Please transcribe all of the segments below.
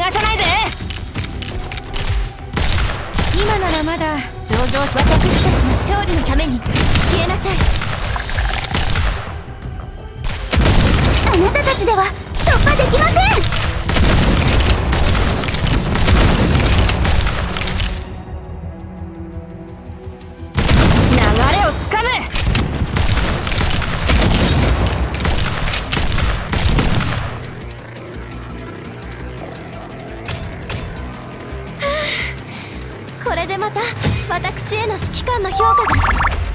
逃さないぜ今ならまだ上場し私たちの勝利のために。消えなさい。あなたたちでは突破できません。れでまた私への指揮官の評価が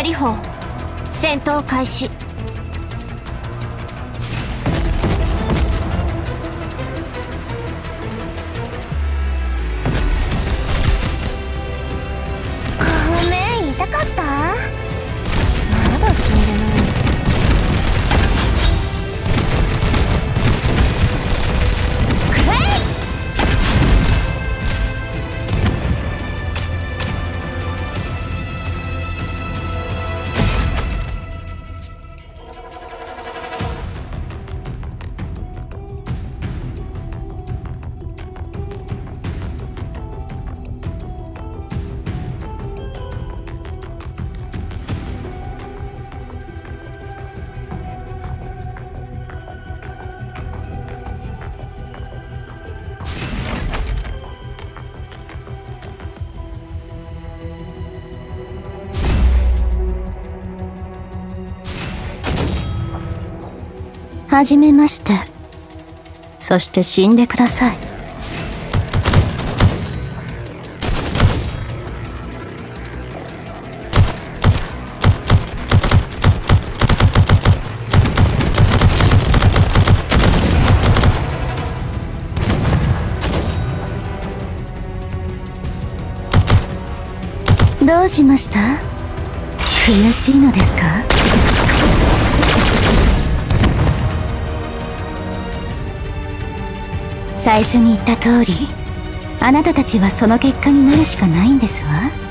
リホ戦闘開始。はじめまして。そして死んでください。どうしました？悔しいのですか？最初に言った通りあなたたちはその結果になるしかないんですわ。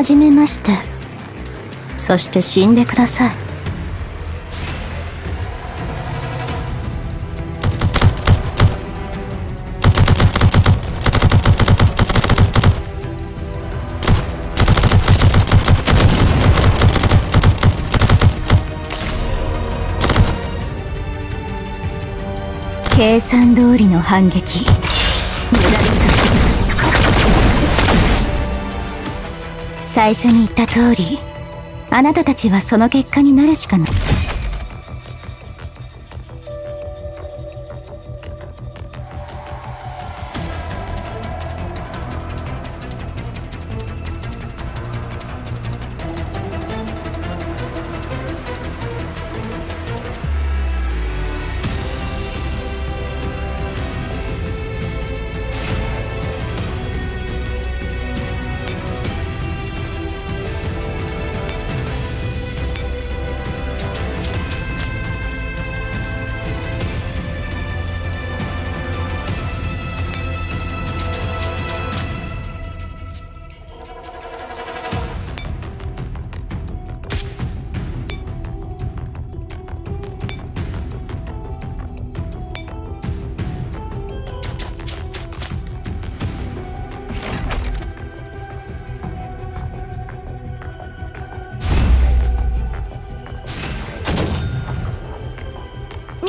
はじめまして。そして死んでください。計算通りの反撃。無駄です。最初に言った通りあなたたちはその結果になるしかない。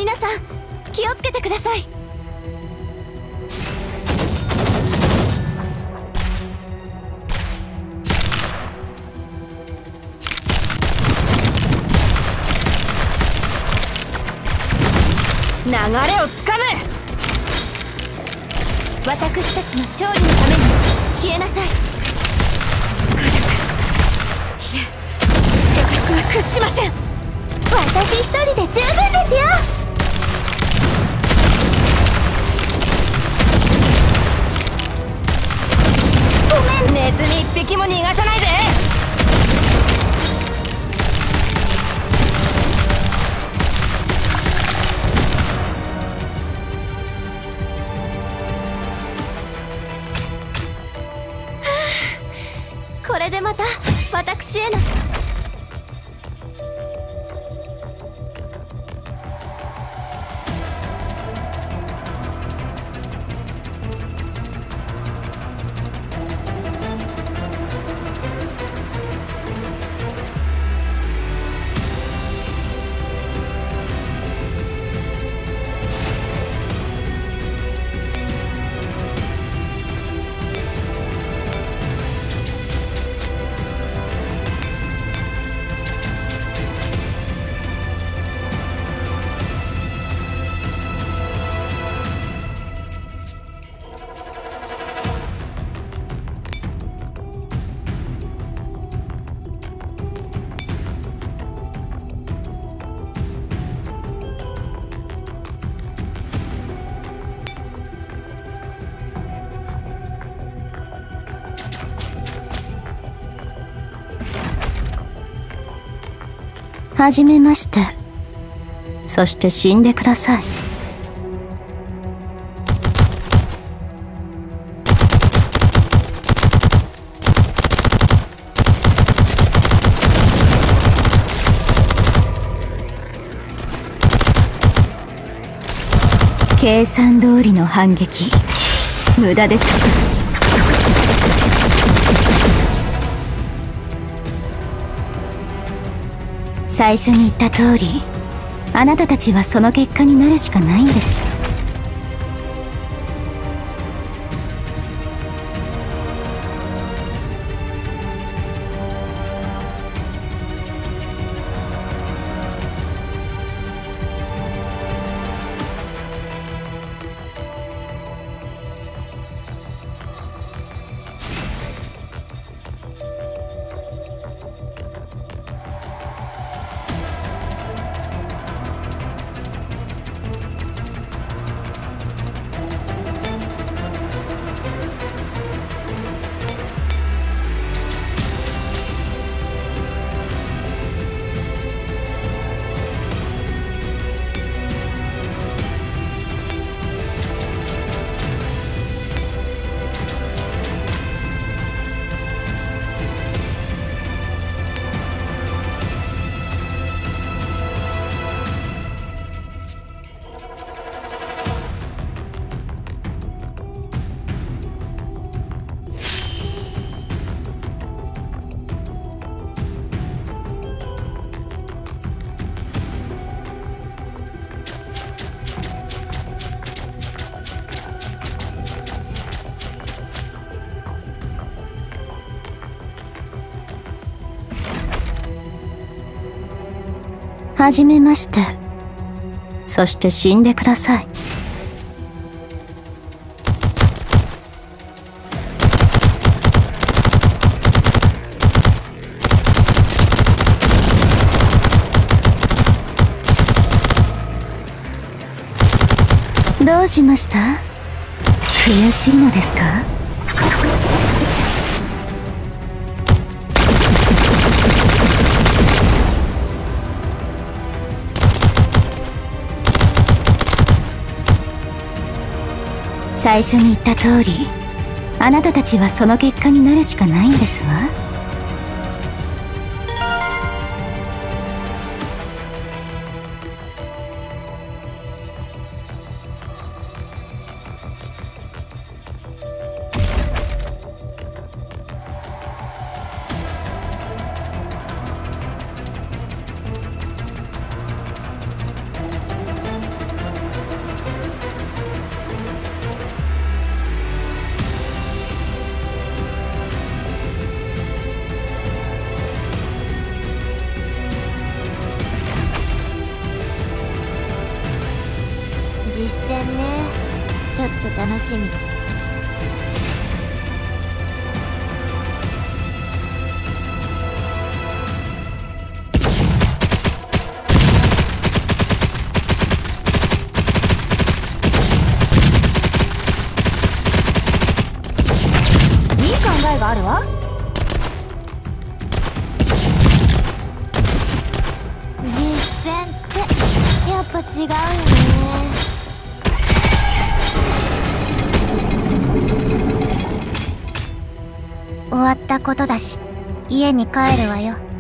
皆さん気をつけてください。流れをつかむ。私たちの勝利のために消えなさい。私は屈しません。私一人で十分ですよ敵も逃がさないはじめまして。そして死んでください。計算通りの反撃。無駄です。最初に言った通りあなたたちはその結果になるしかないんです。はじめまして。そして死んでください。どうしました？悔しいのですか？最初に言った通りあなたたちはその結果になるしかないんですわ。戦ね。ちょっと楽しみ。ことだし家に帰るわよ。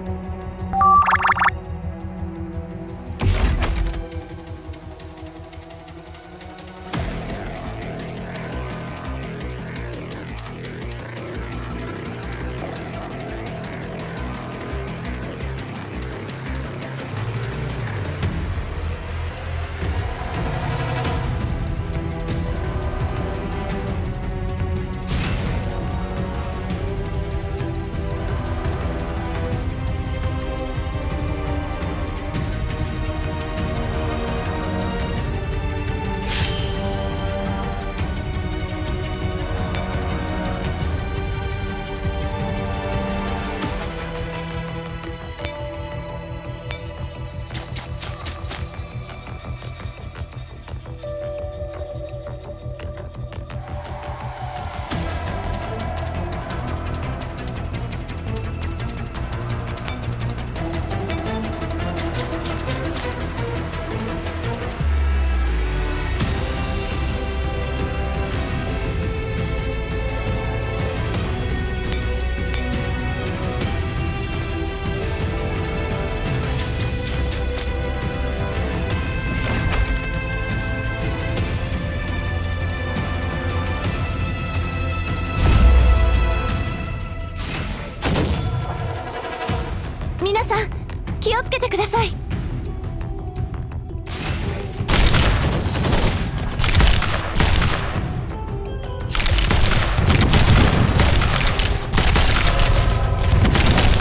をつけてください。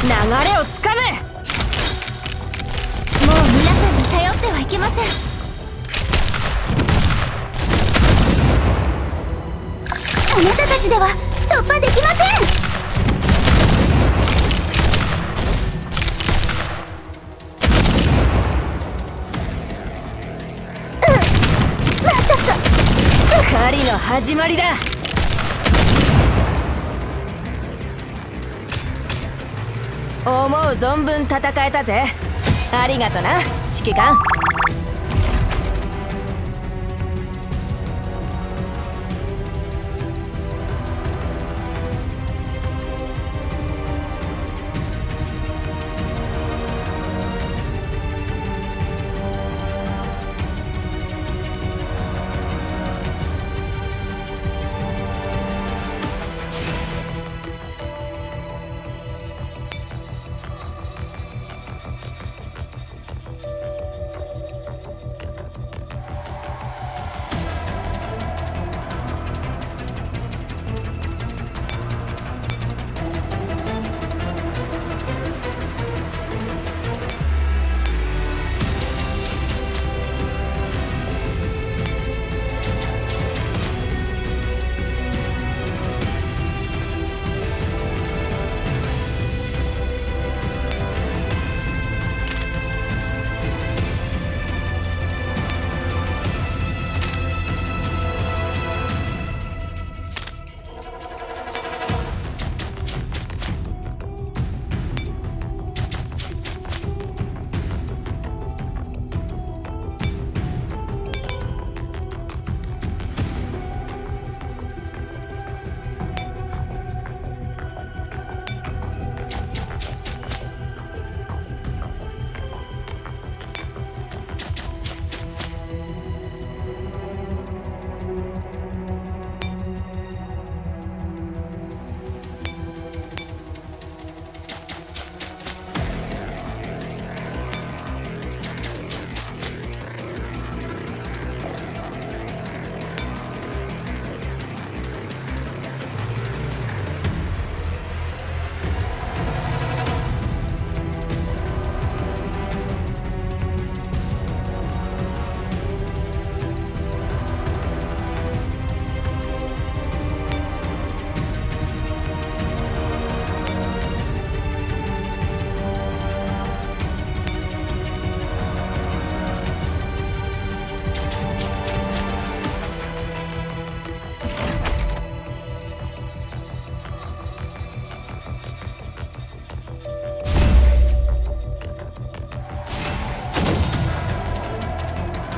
流れをつかむ。もう皆さんに頼ってはいけません。あなたたちでは突破できません。狩りの始まりだ。思う存分戦えたぜ。ありがとな指揮官。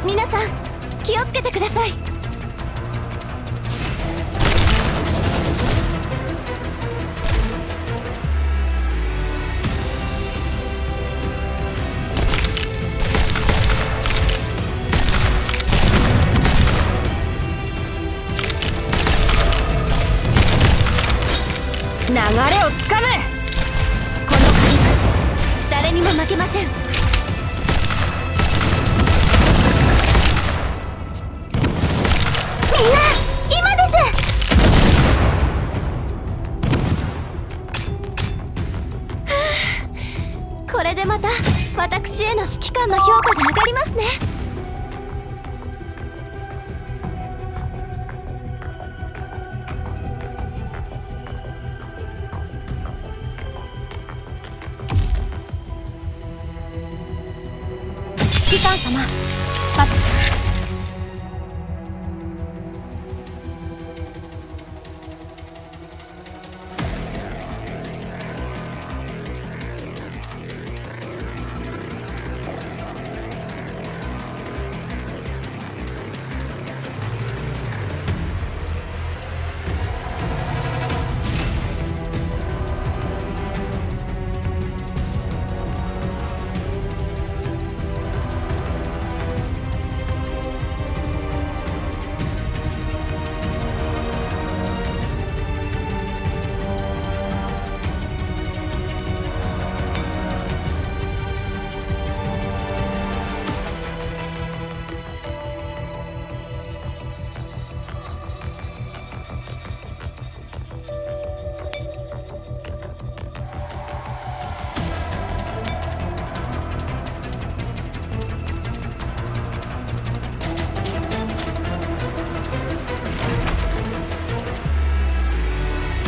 皆さん気をつけてください。でまた私への指揮官の評価が上がりますね。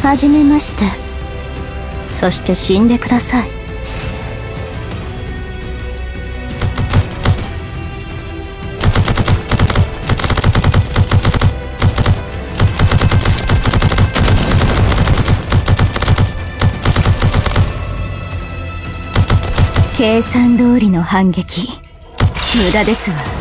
はじめまして。そして死んでください。計算通りの反撃。無駄ですわ。